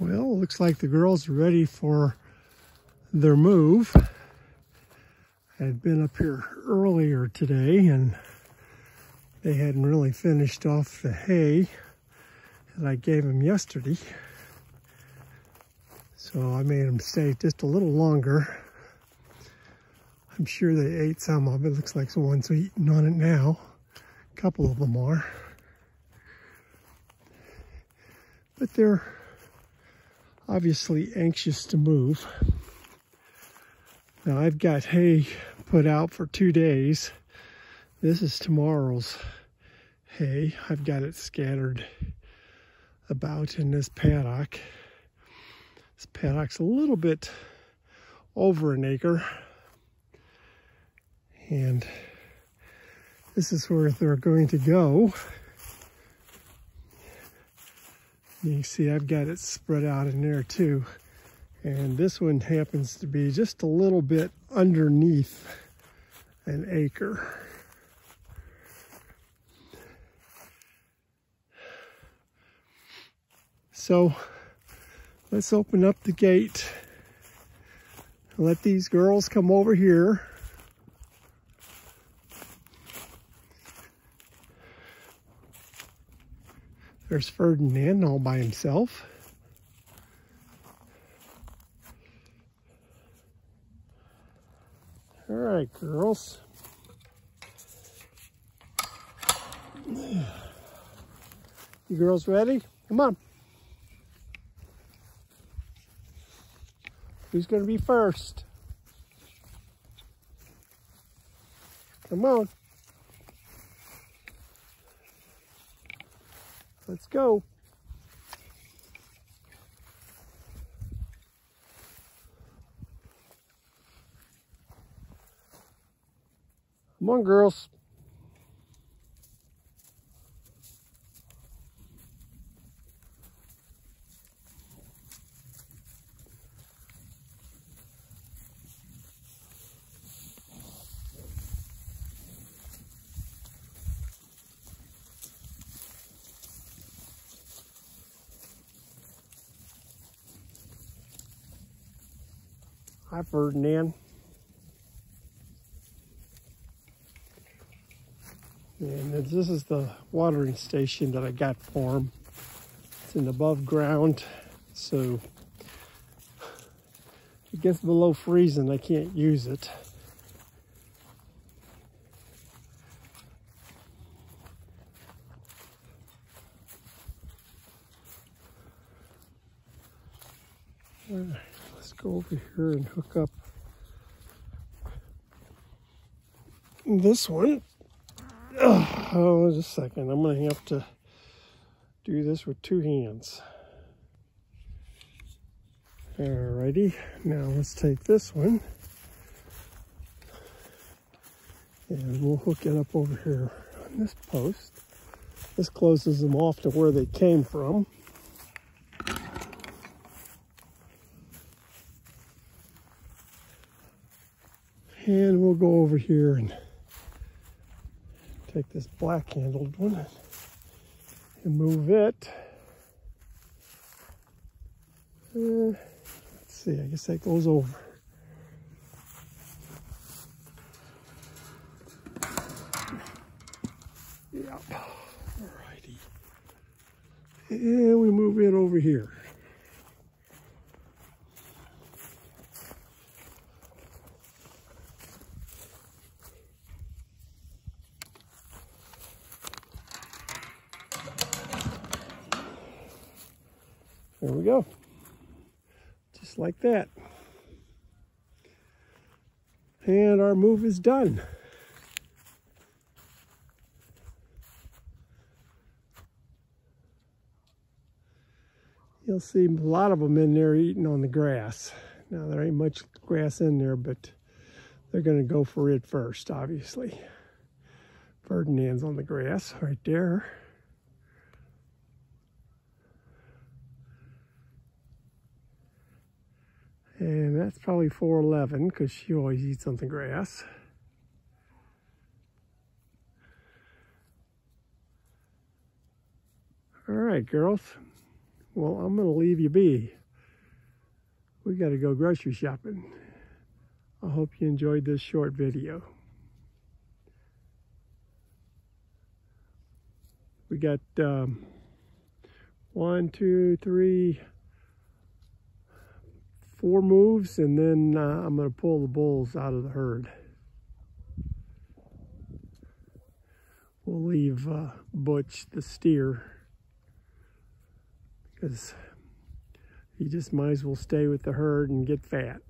Well, looks like the girls are ready for their move. I had been up here earlier today and they hadn't really finished off the hay that I gave them yesterday. So I made them stay just a little longer. I'm sure they ate some of it. Looks like someone's eating on it now. A couple of them are. But they're obviously anxious to move. Now I've got hay put out for two days. This is tomorrow's hay. I've got it scattered about in this paddock. This paddock's a little bit over an acre. And this is where they're going to go. You can see I've got it spread out in there too. And this one happens to be just a little bit underneath an acre. So let's open up the gate. Let these girls come over here. There's Ferdinand all by himself. All right, girls. You girls ready? Come on. Who's going to be first? Come on. Let's go. Come on, girls. Hi, Ferdinand. And this is the watering station that I got for him. It's in above ground, so it gets below freezing, I can't use it. All right go over here and hook up this one. Oh, just a second. I'm going to have to do this with two hands. Alrighty, now let's take this one and we'll hook it up over here on this post. This closes them off to where they came from. And we'll go over here and take this black handled one and move it. Uh, let's see, I guess that goes over. Yep, alrighty. And we move it over here. There we go. Just like that. And our move is done. You'll see a lot of them in there eating on the grass. Now, there ain't much grass in there, but they're going to go for it first, obviously. Ferdinand's on the grass right there. And that's probably 411 because she always eats on the grass. All right, girls. Well, I'm going to leave you be. We got to go grocery shopping. I hope you enjoyed this short video. We got um, one, two, three, four moves, and then uh, I'm going to pull the bulls out of the herd. We'll leave uh, Butch the steer because he just might as well stay with the herd and get fat.